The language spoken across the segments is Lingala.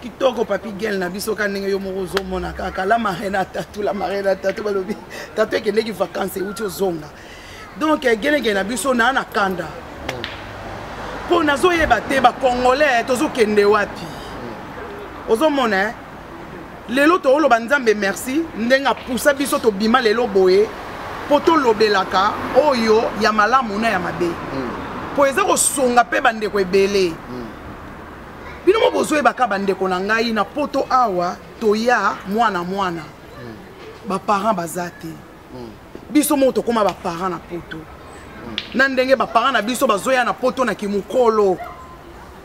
kitoko papi gel na biso ka ndenge yo moko ozomona kaka la marraine atatu la marraine atatu balobi tatu ekendeki vacance euti ozonga donc eh, gelengele na biso naa na kanda mpo nazoyeba te bacongolais tozokende wapi ozomona eh? lelo tooloba nzambe merci ndenge apusa biso tobima lelo boye mpo tolobelaka oyo ya malamu na ya mabe mpo hmm. eza kosonga mpe bandeko ebele hmm. bino mo bozoyebaka bandeko na ngai na poto awa toya mwana mwana baparent baza te biso moko tokóma baparent na poto na ndenge baparent na biso bazoya na poto na kimokolo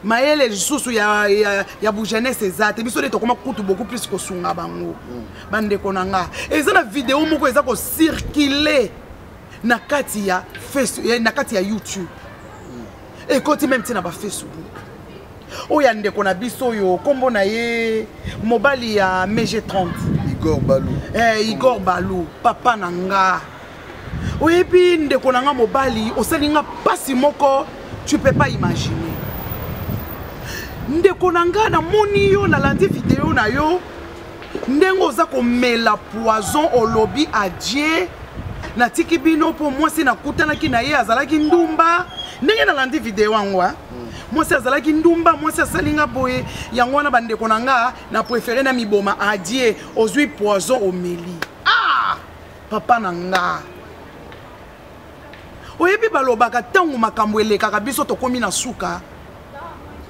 mayele lisusu ya, ya, ya bugenese eza te biso nde tokoma kutu beaucoup plus kosunga bango bandeko na nga eza na video moko eza kocircule na kati ya, face, na kati ya youtube ekoti meme ti na ba facebook oyo ya ndeko na biso oyo nkombo na ye mobali ya mege 30 igor balu eh, igor balu papa na nga oyebi ndeko na nga mobali osali nga mpasi moko tu peux pas imaginer ndeko na nga namoni yo nalandi video na yo ndenge oza komela poison olobi adie natiki bino mpo mwasi nakutanaki na ye azalaki ndumba ndenge nalandi video yango eh? hmm. mwasi azalaki ndumba mwasi asali nga boye yango wana bandeko na nga na prefere na miboma adie ozwi poison omeli ah! papa na nga oyebi balobaka ntango makambo elekaka biso tokomi na suka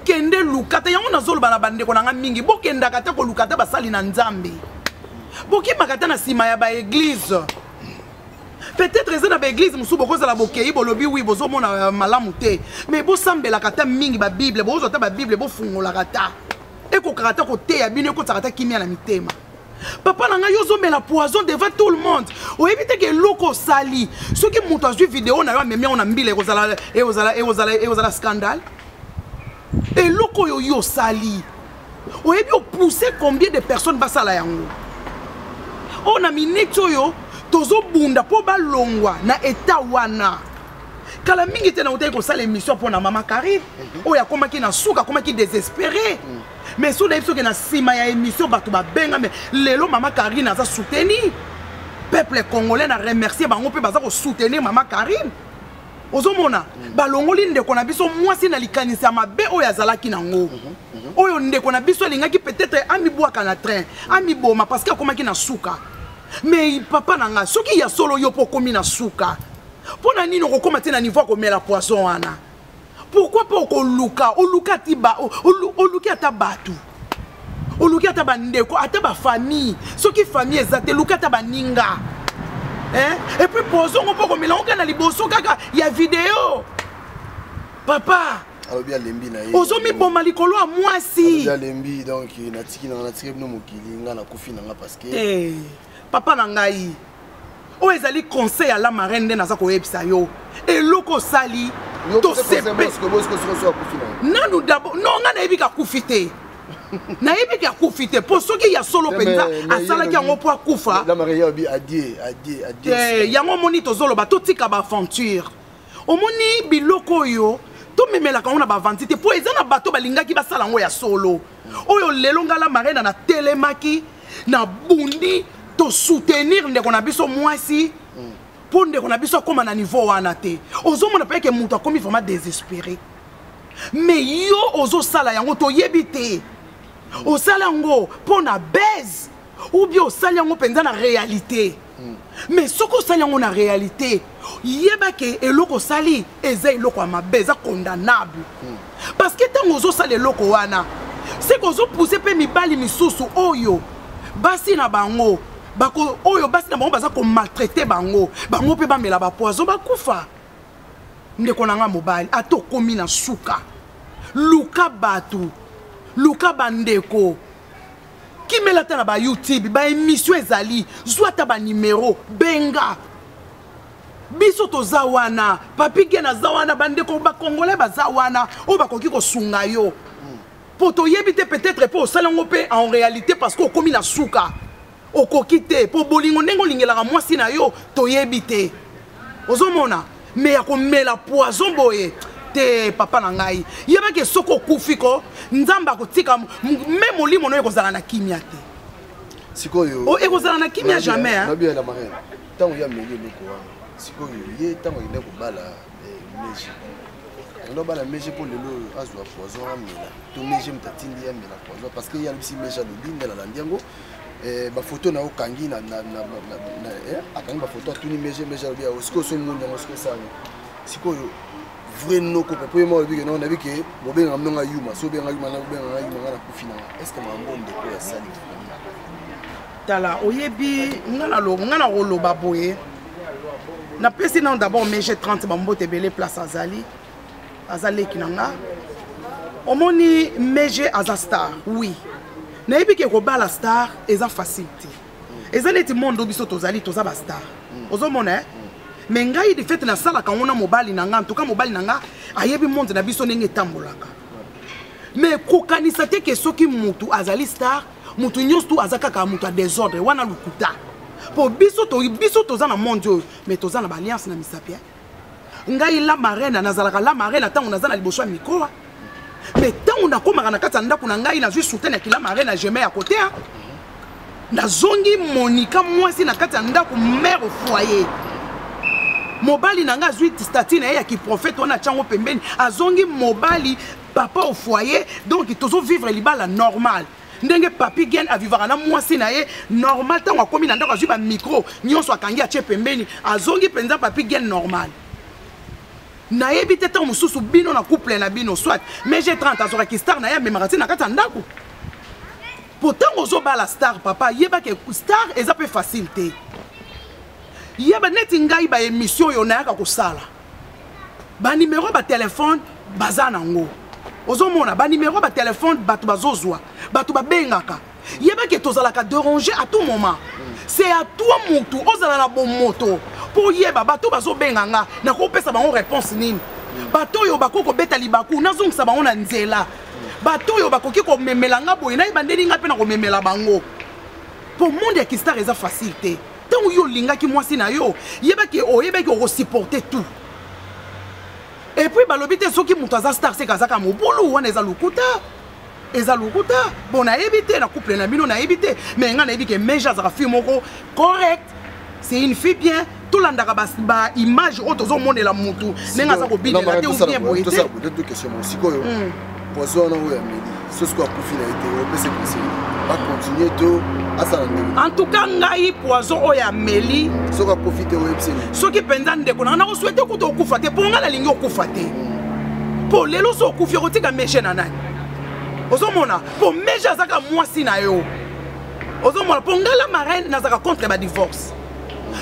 kende luka te yango nazoloba na bandeko na ngai mingi bokendaka te koluka te basali na nzambe bokimaka te na nsima ya baeglize peut-être eza na baeglize mosusu bokozala bokei bolobi wi bozomona euh, malamu te mais bosambelaka ata mingi babible bokozwa ata babible bofungolaka ata ekokaka ata koteya bino ekotisaka ata kimia na mitema papa na ngai yo ozomela poison devant tout le monde oyebi te ke eloko osali soki moto azwi video na yo amemi yango na mbila ekozala scandale eloko oyo yo osali oyebi opousse combien de personnes basala yango oyo oh, na miniti oyo tozobunda mpo balongwa na etat wana kala mingi te na otaki kosala émission mpo na mama carine mhm. oyo akomaki na suka akomaki désespéré mm. mais soki nayebi soki na nsima ya émission bato babenga mais lelo mama karine aza souteni peuple congolais na remercier bango mpe baza kosoutenir mama karine ozomona mm. balongoli ndeko na biso mwasi na likanisi ya mabe oyo azalaki nango mhm, mhm. oyo ndeko na biso alingaki peut-être amibwaka na train amiboma parce que akomaki na suka mais papa na ngai soki ya solo yo mpo okomi na suka mpo na nini okokoma te na niveau ya komela poison wana pourquoi pas okoluka oluka ati ba oluki ata bato oluki ata bandeko ata bafamille soki famille eza te luka ata baninga epuis pozo ngo mpo okomelango kaka na liboso kaka ya video papa alobi alembi na ye ozomiboma likolo ya mwasi alembi donc natiki nanga natiki bino mokili ngai nakufi nanga parce que papa na ngai oyo ezali conseil ya la marraine nde naza koyebisa yo eloko osali nanu dabo no ngai nayebi kakufi te nayebi ke akufi te mpo soki ya solo mpenza asalaki yango mpo akufa yango omoni tozoloba totika baaventure omoni biloko oyo tomemelaka yango na bavandi te mpo eza na bato balingaki basala yango ya solo oyo lelo ngai la marena natelemaki na bundi tosoutenir ndeko na biso mwasi mpo ndeko na biso akóma na niveau wana te ozomona mpe eke moto akómi vraiment désespéré mais yo ozosala yango toyebi te osala yango mpo na base ou bien osali yango mpenza na réalité hmm. mais soki osali yango na réalité yeba ke eloko osali eza eloko ya mabe eza condamnable hmm. parce que ntango ozosala eloko wana seke ozopuse mpe mibali misusu oyo basi na bango bako oyo basi na bango baza komaltraite bango bango mpe bamela bapoison bakufa ndeko na ngai mobali ata okomi na suka luka bato luka bandeko kimela ata na bayoutube baémission ezali zwa ata banimero benga biso toza wana papi gen aza wana bandeko bakongolais baza wana oyo bakoki kosunga yo mpo toyebi te peut-être mpo osala yango mpe en réalité parce que okomi na suka okoki te mpo bolingo ndenge olingelaka mwasi na yo toyebi te ozomona me ya komela poison boye te papa na ngai yebaki soki okufi ko nzambe akotika me molimo no ekozala na kimia te sikoyo oh, ekozala na kimia jamais ntango ya meli eloko wana sikoyo ye ntango akenda kobala eh, meji akenda kobala meji mpo lelo oyo azwa poison amela to meji moto atindi ye amela poison parce que ye alobisi meji alobi nde nalandi yango Eh, bafoto na yo okangi eh, akangi bafoto atuni mege mege alobi yango sikoyo soki omoni yango sikoyo sani sikoyo vrai noko mpe mpoye moko ebike nabi ke bobengaka mno ngai yuma so obengaka yuma obengaka ngai yuma ngai nakufi nanga estce que makambo ndeko ya sali tala oyebi ngai na koloba boye napesi nano d'abord mege 30 bambote ebele place azali aza leki na nga omoni meje aza star oui nayebi ke kobala star eza facile te eza neti mondo biso tozali toza bastar mm. ozomona eh? mm. me ngai de fete nasalaka yango na mobali na ngai antuka mobali na ngai ayebi monde na biso ndenge etambolaka me kokanisa te ke soki motu azali star motu nyonso tu aza kaka motu ya desordre wana lokuta mpo biso toza na monde oyo me toza na baalliance na misapi eh? ngai la marraine nazalaka la marraine ntango naza na liboso ya mikro ah. mais ntango nakomaka na kati ya ndako na ngai nazwi soutien ya kila marraine na jeme ya kote ah. nazongi monika mwasi na kati ya ndako mare foyer mobali na ngai azwi stati na ye ya kiprofete wana atyango pembeni azongi mobali papa au foyer donc tozovivre libala normal ndenge papi gen avivaka na mwasi na ye normal ntango akomi na ndako azwi bamikro nyonso akangi atie pembeni azongi mpenza papi gen normal nayebi te ntango mosusu bino na couple na bino soit mais je 30 azwakaki star na ye amemaka ti na kati ya ndako mpo ntango ozobala star papa yebaka star eza mpe facile te yeba neti ngai baemission oyo nayaka kosala banimero ya batelefone baza nango ozomona banimero ya batelefone bato bazozwa bato babengaka yeba ke tozalaka derange à tout moment c'est à toi mutu ozala na bomoto mpo oyeba bato bazobenga nga nakopesa bango réponse nini bato oyo bakoki kobeta libaku nazongisa bango na nzela bato oyo bakoki komemela nga boye nayeba ndeni ngai mpe nakomemela bango mpo monde ya kistar eza facile te ntango yo olingaki mwasi na yo yebaki oyebaki okosupporte tout epuis balobi te soki moto aza star seke azaka mobulu wana eza lokuta eza lokuta bon nayebi te na couple na bino nayebi te mai ngai nayebi ke meje azaka fille moko correct c'est une fille bien tolandaka baimage oyo tozomonela motu ndenge aza kobinela te ou bien boye te sikoyo poison wana oyo ameli sosko akufi na ye te opese conseil akontinue to asala ndenge en tout cas ngai poison oyo ameli soki akufi te oyebisi soki mpenza ndeko nanga nakoswete kuta okufa te mpo ngai nalingi okufa te mpo lelo so okufi okotika meshe na nani ozomona mpo meshe azaka mwasi na yo ozomona mpo ngai la marraine nazaka contre badivorce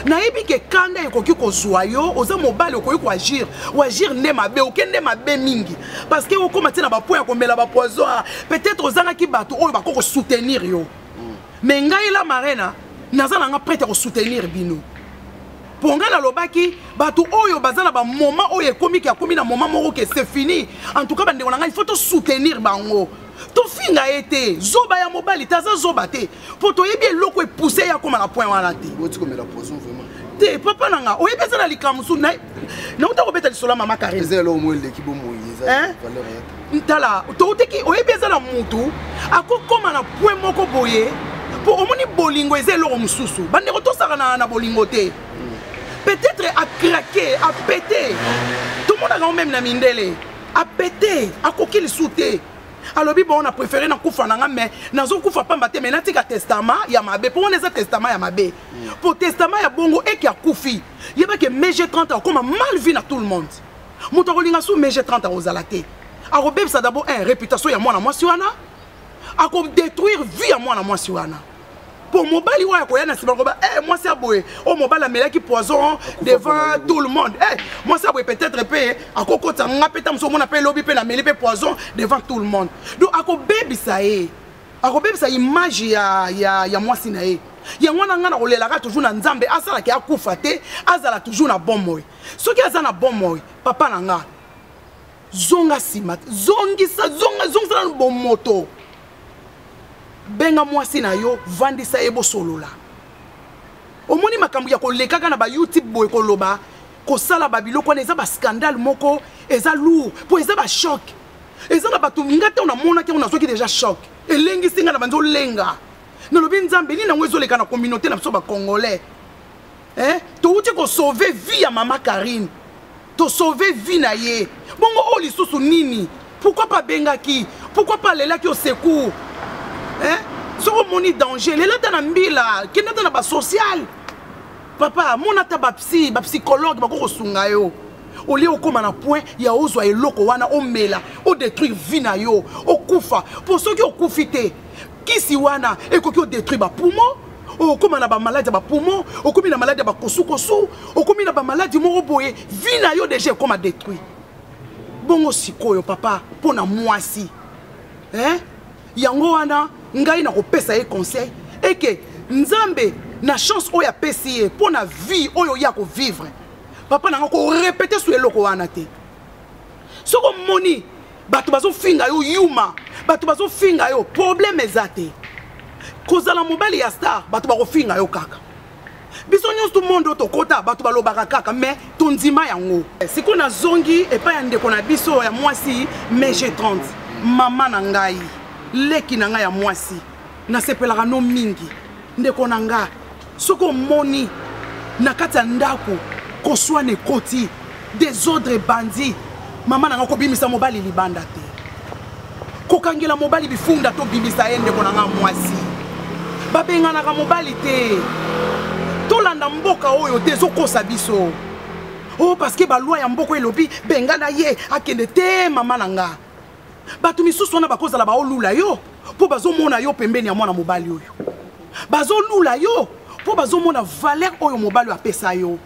nayebi ke kanda ekoki kozwa yo oza mobali okoki koagir oagir nde mabe oke nde mabe mingi parce que okoma ti na ba point ya komela ba poison ah, peut-être ozangaki bato oyo bako ko soutenir yo mm. mais ngai la marena naza na nga prête ya ko soutenir bino mpo ngai nalobaki bato oyo baza na bamoma oyo ekomi ke akomi na moma moko ke se fini en tout cas bandeko na ngai il faut tosoutenir bango tofinga ye te zoba ya mobali te aza zoba te mpo toyebi eloko epuse ye akóma na point wana te oti komela poison vraiment te papa na nga oyebi eza na likambo mosusu nauta kobeta lisolo ya mama karine eza eloko moko eleki bomoi eza valeur ya tala touteki oyebi eza na motu akokóma na point moko boye mpo omoni bolingo eza eloko mosusu bandeko tosakana na bolingo te hmm. peut-être acrake apete tomonaka o meme na mindele apete akoki lisusu te alobi bongo na préféré nakufa na nga mais nazokufa pamba te mais natika testament ya mabe mpo wana eza testament ya mabe mpo mm. testament ya bongo eke akufi yeba ke mege 30 akokoma mal vie na tout le monde moto akolinga su mege 30 akozala te akobebisa d'abord un réputation ya mwana mwasi wana akodétruire vie ya mwana mwasi wana mpo mobali oyo akoya na nsima koba e mwasi ya boye oyo mobali amelaki poison devant tout le monde e mwasi ya boye peut-être mpe akokotisa nga mpe ta mosu omona mpe lobi mpe nameli mpe poison devant tout le monde donc akobebisa ye akobebisa image ya, ya, ya mwasi na ye yango wana ngai nakolelaka toujours na nzambe asalaki akufa te azala toujours na bomoi soki aza na bomoi papa na ngai zonga nsima zongisa zonga zongisa nanu bomoto benga mwasi na yo vandisa ye bosolola omoni makambo ya kolekaka na bayoutube boye koloba kosala babiloko wana eza bascandale moko eza lour mpo eza bashock eza na bato nga ntango namonaki yango nazwaki deja shock elengisi nga na banzi olenga nalobi nzambe nini yango ezoleka na communauté na biso bacongolais eh? touti kosauve vie ya mama karine to sauve vie na ye bongo oyo lisusu nini pourquoi pas abengaki pourquoi pas alelaki au secours hein? soki omoni danger lela ata na mbila kende ata na basociale papa mona ata bapsi bapsychologue bakoki kosunga yo olie okóma na point ya ozwa eloko wana omela odétruire vie na yo okufa mpo soki okufi te kisi wana ekoki odetruire bapoumon okóma na bamaladi ya bapoumon okómi na maladi ya bakosukosu okómi na bamaladi moko boye vi na yo deja ekóma détruit bongo sikoyo papa mpo na mwasi eh? yango wana ngai nakopesa ye conseil eke nzambe na chance oyo apesi ye mpo na vie oyo ye akovivre papa na ngai korepete su eloko wana te soki omoni bato bazofinga yo yuma bato bazofinga yo problème eza te kozala mobali ya star bato bakofinga yo kaka biso nyonso to monde oyo tokota bato balobaka kaka mais tondima yango sikoyo nazongi epai ya ndeko na biso ya mwasi mege 30 mama na ngai leki na ngai ya mwasi nasepelaka no mingi ndeko na ngai soki omoni na kati ya ndako koswana ekoti desordre ebandi mama na nga kobimisa mobali libanda te kokangela mobali bifunda tobimisa ye ndeko na nga mwasi babenganaka mobali te tolanda mboka oyo te ezokosa biso o oh, parceke balwa ya mboka elobi bengana ye akende te mama na nga bato misusu wana bakozala baolula yo mpo bazomona yo pembeni ya mwana mobali oyo bazolula yo mpo bazomona valeur oyo mobali oyo apesa yo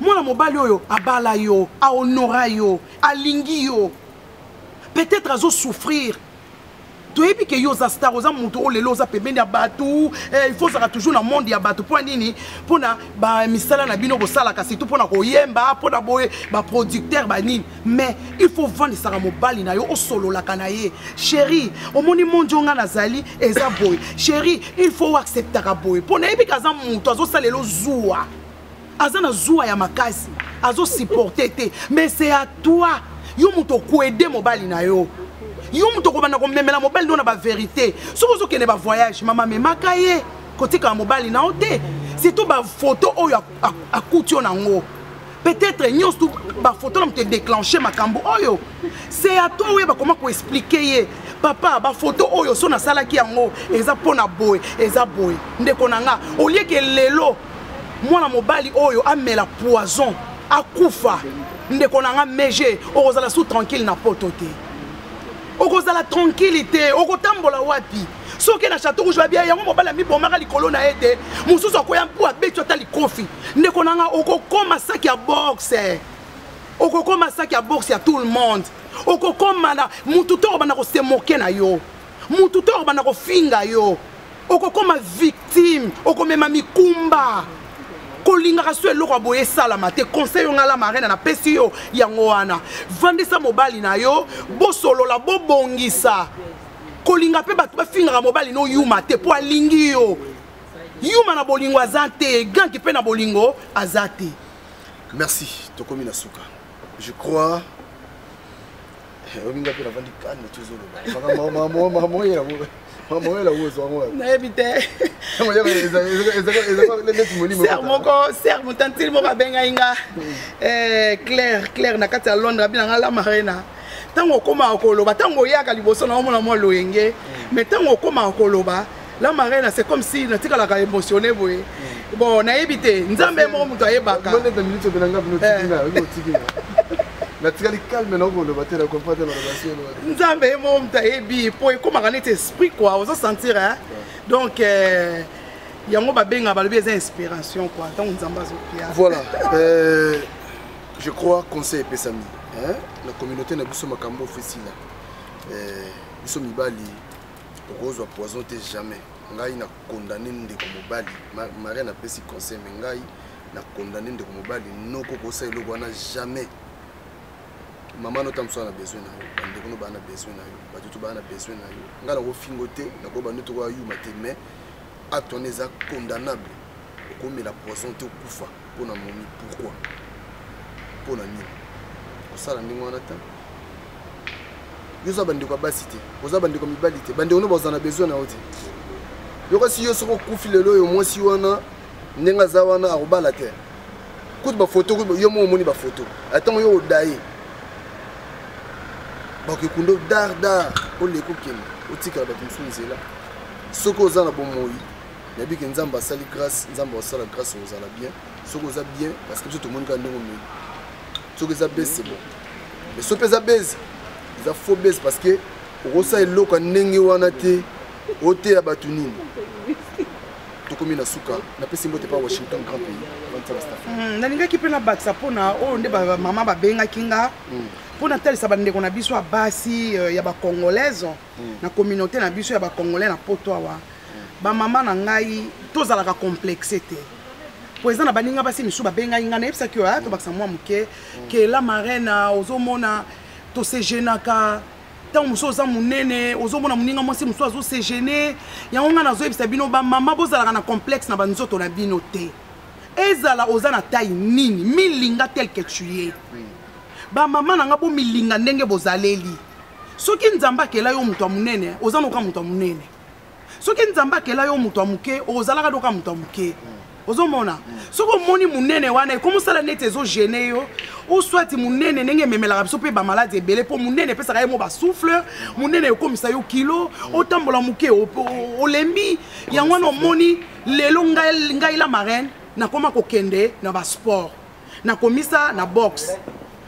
mwana mobali oyo abala yo ahonora yo alingi yo peut-être azosouffrir toyebi ke yo oza star oza moto oyo lelo oza pembeni ya bato eh, il faut ozalaka toujours na monde ya bato mpo nini mpo na bamisala na bino bosalaka surtout mpo na koyemba mpo na boye baproducteur banini mais il faut vandisaka mobali na yo osololaka na ye chéri omoni monde yo ngai nazali eza boye chéri il faut oacceptaka boye mpo nayebi ke aza moto azosalela ozuwa aza na zuwa ya makasi azo supporte te mais c'est à toi yo moto okuede mobali na yo yo moto okobanda komemela mobali no na baverité soki ozokende bavoyage mama memaka ye kotikala mobali na yo te surtout bafoto oyo akuti yo nango peut-être nyonso tu bafoto na moto edéclenche makambo oyo c'est à toi oyo bakoma koexplike ye papa bafoto oyo so nasalaki yango eza mpo na boye eza boye ndeko na nga olieke lelo mwana mobali oyo amela poison akufa ndeko na nga mege okozala su tranquille na poto te okozala tranquille te okotambola wapi soki na chateau rouge babia yango mobali amibomaka likolo na ye te mosusu akoya mpo abeti ata likofi ndeko na nga okokoma saki ya boxe okokoma saki ya boxe ya tout le monde okokoma na motu to obanda kosemoke na yo mutu to akobanda kofinga yo okokoma victime okomema mikumba kolingaka so eloko ya boye esalama te conseil yo ngai la marene napesi yo yango wana vandisa mobali na yo bosolola bobongisa kolinga mpe bato bafingaka mobali no yuma te mpo alingi yo yuma na bolingo aza te ganki mpe na bolingo aza te merci tokomi na suka je crois oyebi nga mpe navandi kane tozolobayebi te moko ser motantili moko abengai nga eh, claire claire na kati ya londres abina nga la marina ntango okomaka koloba ntango oyaka liboso na omona mwa loyenge mm. mais ntango okomaka koloba la marraine c'est comme si natikalaka émotionné boye mm. bon nayebi te nzambe moko moto ayebaka natikali calme nakoloba te nakomprendre na relation nzambe ye moko moto ayebi mpo ekomaka neti esprit kua ozo sentir hein donc euh, yango babenga balobi eza inspiration kua ntango nzambe azopia voilà euh, je crois conseil epesami na communauté na biso makambo ofesila euh, biso mibali okozwa poison te jamais ngai na condamne ndeko mobali maria napesi conseil me ngai na condamne ndeko mobali noko kosa eloko wana jamais mama no tamswa na besoin na yo bandeko no baa na besoin na yo batutu baa na besoin na yo ngai nakofingo te nakoyeba nde tokoya yuma te mais acte wana eza condamnable okomela poison te okufa mpo na momi pourkui mpo na nini kosala ndenge wana te yo oza bandeko ya basi te oza bandeko mibali te bandeko no bazala na besoin na yo te yokosi yo soki okufi lelo oyo mwasi wana ndenge aza wana akobala te kutu bafoto yo moko omoni bafoto atango yo odaye bakekunda dar dar oleki okende otikala bato mosusu nzela soki oza na bomoi nayebi ke nzambe asali grâce nzambe akosala grâce okozala bien soki oza bien parce que biso tomoni kaka ndenge omeli soki eza base c'est bon mais soki eza base eza faux base parce que okosala eloko ya ndenge wana te oteya bato nini tokomi na suka napesi mbote pa washington grand pays hmm, nalingaki mpe nabakisa mpona oyo nde bamama babengaki nga mpo hmm. natalisa bandeko na biso ya basi euh, ya bacongolaise na communauté na biso ya ba congolais na poto awa ba mama na ngai tozalaka complexe te mpo eza na baninga basi misusu babengai ngai nayebisaki oyo tobakisa mwa moke ke la marraine ozomona tosegenaka ntango mosusu oza monene ozomona moninga mwasi mosusu azosegene yango ngai nazoyebisa bino bamama bozalaka na complexe na banzoto na bino te ezala oza na tai nini milinga telke tuye bamama na ngai bomilinga ndenge bozaleli soki nzambe akela yo moto ya monene oza noka moto ya monene soki nzambe akela yo moto ya moke ozalaka doka moto ya moke ozomona soki omoni monene wana ekomosala neti ezogene yo oswati monene ndenge ememelaka biso mpe bamaladi ebele mpo monene epesaka ye mo basouffle monene ekomisa yo kilo otambola moke olembi yango wana omoni lelo ngai la marraine nakoma kokende na basport nakomisa na box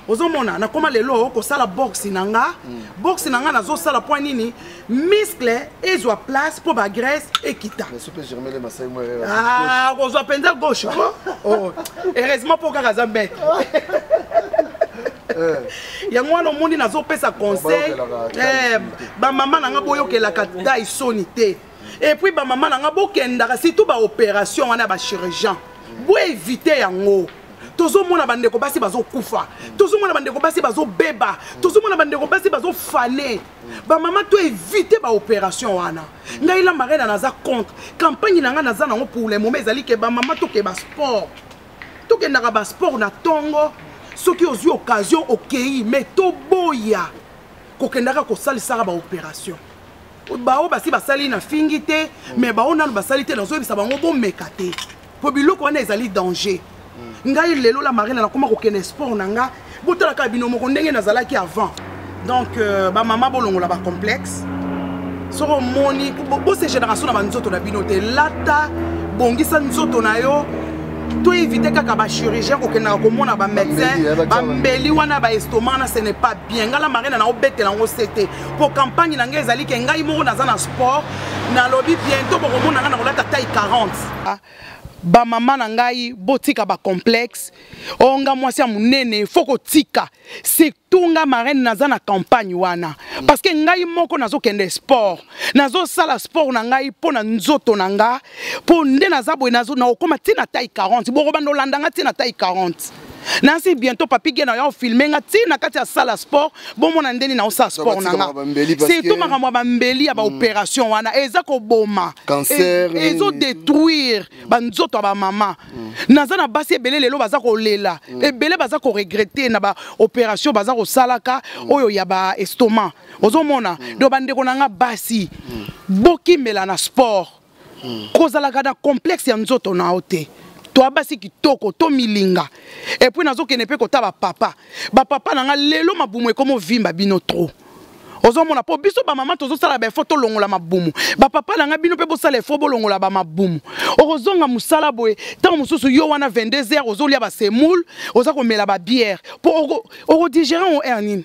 ozomona nakoma lelo kosala box na nga mm. box na nga nazosala mpo nini muscle ezwa place mpo bagrèce ekita ah, kozwa mpenza gauche oh, oh. heureusement mpo kaka aza bete Eh. yango wana omoni nazopesa conseil eh, bamama na ngai boyokelaka tai soni te et puis ba maman na nga bokendaka surtout ba opération wana ba chirurgien bo éviter yango tozomona bandeko basi bazokufa tozomona bandeko basi bazobeba tozomona bandeko basi bazofane bamama to évite baopération wana ngai la marena naza contre campagne na ngai naza nango pour le moment ezali ke bamama toke basport tokendaka basport na ntongo soki ozwi occasion okei mais toboya kokendaka kosalisaka baopération baoyo basi basali na fingi te mais baoyo nano basali te nazoyebisa bango bomeka te mpo biloko wana ezali danger ngai lelo la marina nakoma kokende sport na nga botalaka bino moko ndenge nazalaki avant donc euh, bamama bolongola bacomplexe soki omoni bose génération na banzoto na bino te lata bongisa nzoto na yo toevite kaka bachirurgien kokendaka komona bamédecin bambeli wana baestoma wana ce n'est pas bien ngala marina na obetela yango se te mpo campagne na ngai ezali ke ngai moko naza na sport nalobi bientôt bokomona ngai nakolata tai 40 ah, bamama na ngai botika bacomplexe o oh, nga mwasi ya monene fo kotika surtout nga marraine naza na campagne wana parce que ngai moko nazokende sport nazosala sport na ngai mpo na nzoto na nga mpo nde naza boye nakokoma ntina tai 40 bokobanda olanda nga ntina tai 40 nasi bientôt papi gena oya ofilme nga ti na kati ya sala sport bomona ndeni na osala sport na nga surtout makambo ya bambeli ya baopération mm. wana eza koboma ezodétruire mm. banzoto ya bamama mm. naza na basi ebele lelo baza kolela ebele baza koregrete na baopération baza kosalaka oyo ya baestomac ozomona do bandeko na nga basi bokimela na sport hmm. kozalaka na complexe ya nzoto na yo te toa basi kitoko to milinga epuis nazokende mpe kota bapapa bapapa na ngai lelo mabumu ekoma ovimba bino trop ozomona mpo biso bamama tozosala baefo tolongola mabumu bapapa na ngai bino mpe bosala efo bolongola bamabumu okozonga mosala boye ntango mosusu yo wana 22 heures ozolia basemoule oza komela babiere mpo okodigere yango er nini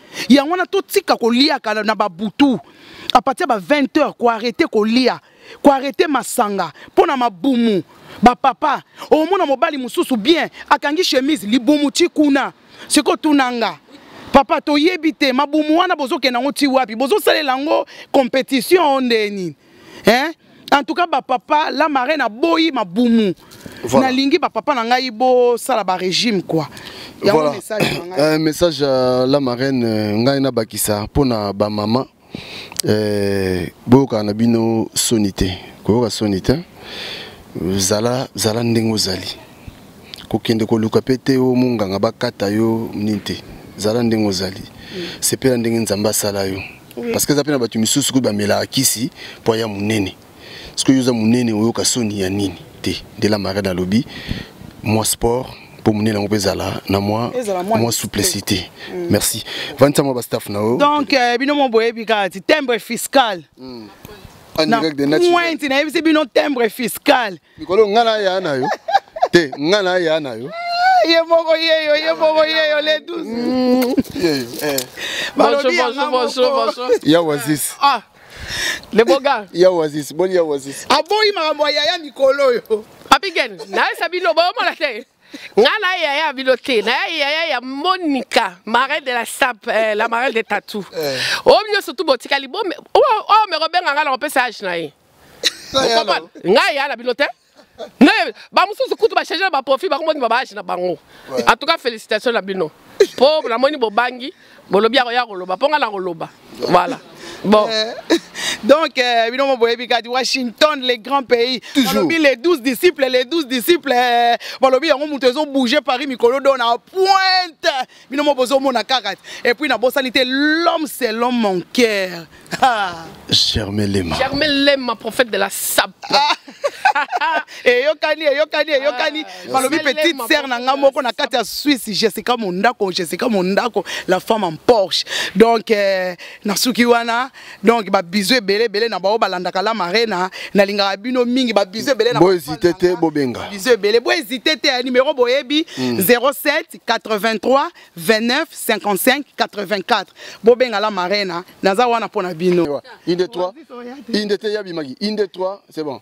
yango wana totika koliaka na babutu apartir ba 20 heures koarrete kolia koarrete masanga mpo na mabumu bapapa omona mobali mosusu bien akangi chemise libumu ti kuna sikoyo tuna nga papa toyebi te mabumu wana bozokenda yango ti wapi bozosalela yango competition nde nini hein en tout cas bapapa la marraine aboyi mabumu voilà. nalingi bapapa na ngai bosala barégime kua yango voilà. message na ngai euh, message ya la marraine euh, ngai nabakisa mpo na bamama euh, boyokaka na bino soni te koyoka soni te zala zala ndenge ozali kokende koluka mpe te o monganga bakata yo nini te zala ndenge ozali mm. sepela ndenge nzambe asala yo parce que eza mpe na bato misusu kutu bamelaka kisi mpo aya monene soki oyo oza monene oyoka soni ya nini te ndela marade alobi mwa sport mpo monene yango mpe ezala na mwa mwa souplesi te mm. merci vandisa mwa bastaff na yo donc euh, bino mo boyebi kaka ti timbre fiscal mm. na pointe nayebisi bino timbre fiscal mikolo nga na ya na yo te nga na ya na yo ye moko yeyo ye moko yeyo le 12 mm. yeyo eh balobi ya nga moko ya wazis ah le beau gars ya wazis boni ya wazis aboyi makambo ya yaya mikolo oyo papi gen nayesa bino boyomona te nga na ye yaya bino te na ye yaya ya monika marin de la sap eh, la marin de tatou eh. oyo oh, nyonso tu botikali oyo oh, oh, mekobenga nga na kopesa age na ye ngai ya na bino te bamosusu kutu bachange na baprofil bakomoni babaage na bango en tout cas félicitation na bino mpo namoni bobangi bolobi yako ya koloba mpo ngai na koloba voilà bon eh. donc euh, bino mo boyebi kati washington le grand pays balobi les 12 disciples les 12 disciples euh, balobi yango moto ezobouge paris mikolo do na pointe bino mo bozomona kaka et puis nabosani te l'homme c'est l'homme mon cœur ah. germain lema germain lema prophète de la sap ah. eyokani eyokani eyokani ah, balobi petite sœur na ngai moko na kati ya swisse jessica mondako jessica mondako la femme en porsche donc eh, nasuki wana donc ba bisous ebele ebele na baoyo balandaka la marena nalingaka bino mingi ba bisous ebele na bohésite te bobenga bisous ebele bohésite te ya numéro boyebi 07 83 29 55 84 bobenga la marena naza wana mpo na bino inde 3 inde te yabimaki inde 3 c'est bon